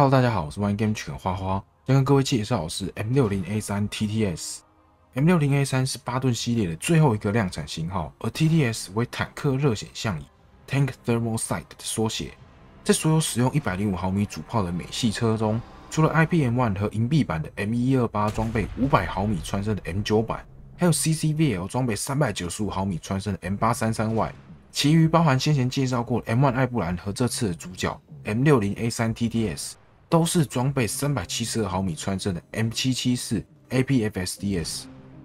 Hello，大家好，我是 One Game 犬花花，将跟各位介绍的是 M60A3 TTS。M60A3 是巴顿系列的最后一个量产型号，而 TTS 为坦克热显像仪 （Tank Thermal Sight） 的缩写。在所有使用105毫米主炮的美系车中，除了 IPM-1 和银币版的 M128 装备500毫米穿身的 M9 版，还有 CCVL 装备395毫米穿身的 M833 外，其余包含先前介绍过的 M1 艾布兰和这次的主角 M60A3 TTS，都是装备372毫米穿身的 M774 APFSDS。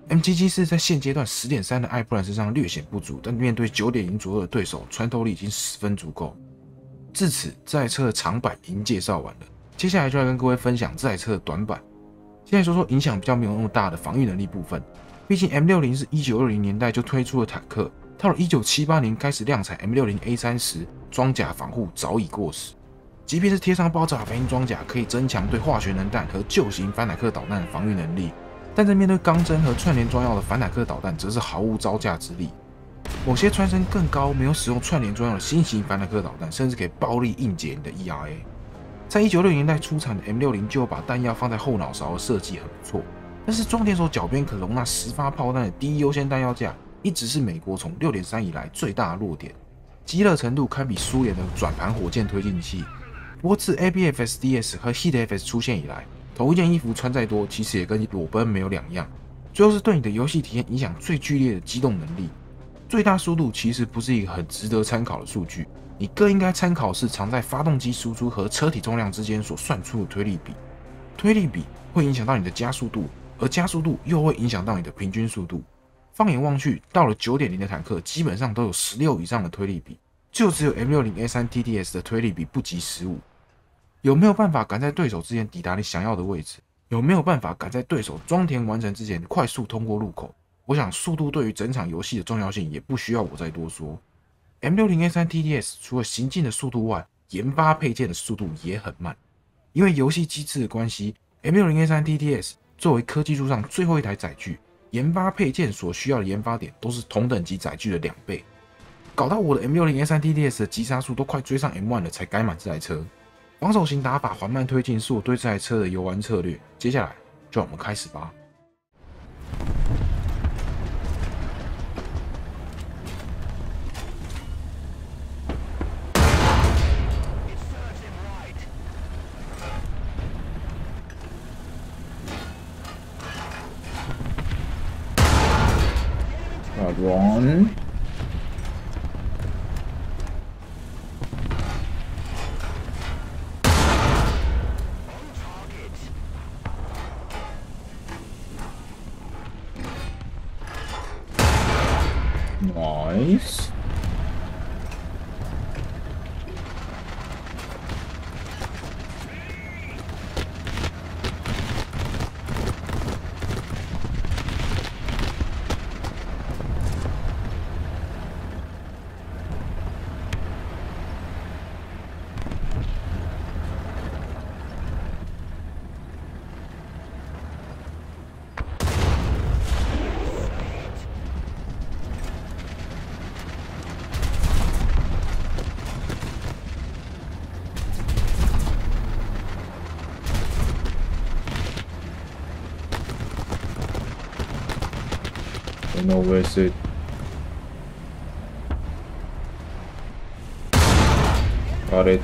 M774 在现阶段10.3的艾布兰身上略显不足，但面对9.0左右的对手，穿透力已经十分足够。至此，这台车的长板已经介绍完了，接下来就来跟各位分享这台车的短板。现在说说影响比较没有那么大的防御能力部分。毕竟 M60 是一九二零年代就推出的坦克，到了一九七八年开始量产 M60A3 时，装甲防护早已过时。即便是贴上爆炸反应装甲，可以增强对化学能弹和旧型反坦克导弹的防御能力，但在面对钢针和串联装药的反坦克导弹，则是毫无招架之力。某些穿身更高、没有使用串联装药的新型反坦克导弹，甚至可以暴力硬解你的 ERA。在一九六年代出产的 M 六零就把弹药放在后脑勺的设计很不错，但是装填手脚边可容纳十发炮弹的第一优先弹药架，一直是美国从六点三以来最大的弱点，激热程度堪比苏联的转盘火箭推进器。不过自 ABFSDS 和 HeatFS 出现以来，同一件衣服穿再多，其实也跟裸奔没有两样。最后是对你的游戏体验影响最剧烈的机动能力。最大速度其实不是一个很值得参考的数据，你更应该参考是藏在发动机输出和车体重量之间所算出的推力比。推力比会影响到你的加速度，而加速度又会影响到你的平均速度。放眼望去，到了九点零的坦克基本上都有十六以上的推力比，就只有 M 六零 A 三 TTS 的推力比不及十五。有没有办法赶在对手之前抵达你想要的位置？有没有办法赶在对手装填完成之前快速通过路口？我想速度对于整场游戏的重要性也不需要我再多说。M60A3 TTS 除了行进的速度外，研发配件的速度也很慢。因为游戏机制的关系，M60A3 TTS 作为科技树上最后一台载具，研发配件所需要的研发点都是同等级载具的两倍，搞到我的 M60A3 TTS 的急刹数都快追上 M1 了才改满这台车。防守型打法缓慢推进是我对这台车的游玩策略。接下来就让我们开始吧。Run. Nice. no worse it. Got it.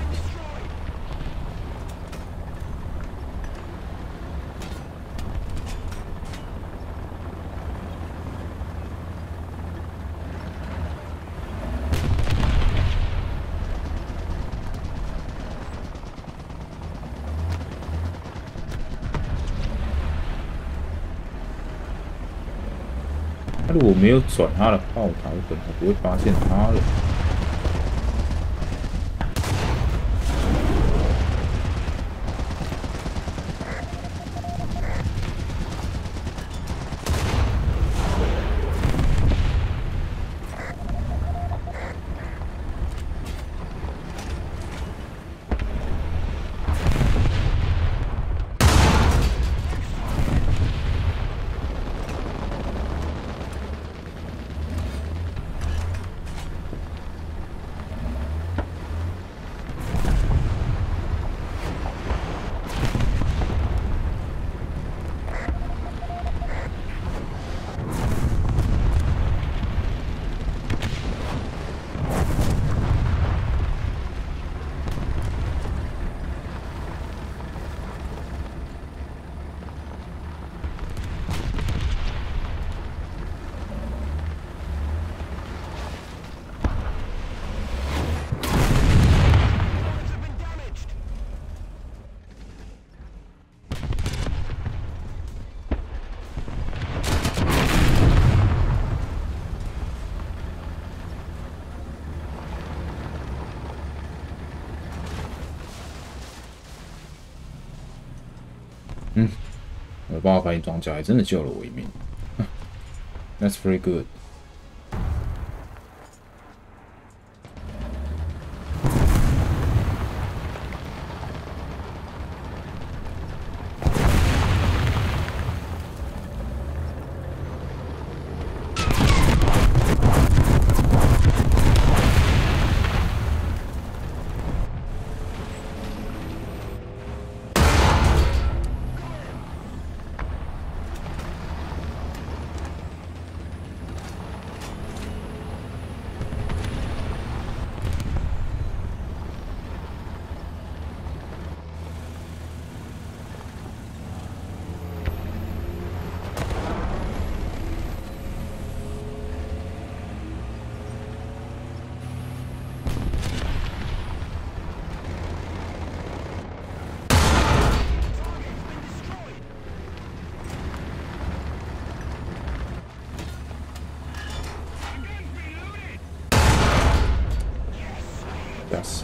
他如果没有转他的炮塔，我可能不会发现他了。我的爆发反应装甲还真的救了我一命。That's very good.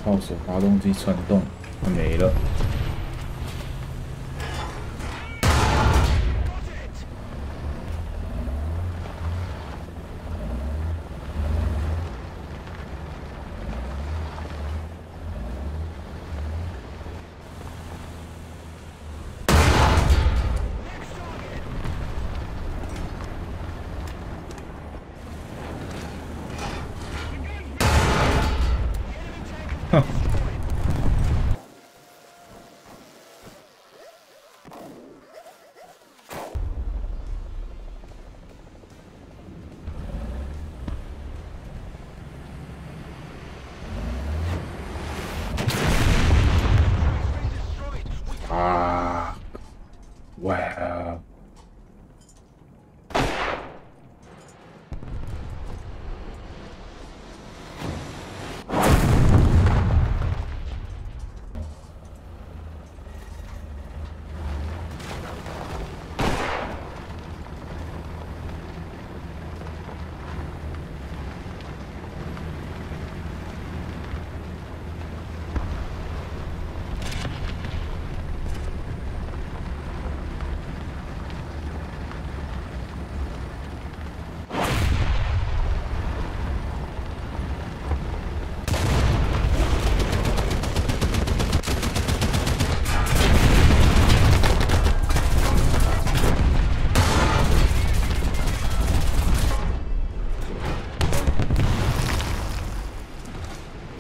炮手发动机传动，没了。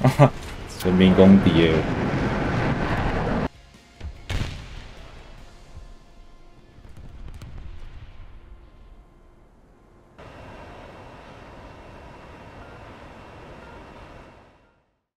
人民公敌耶！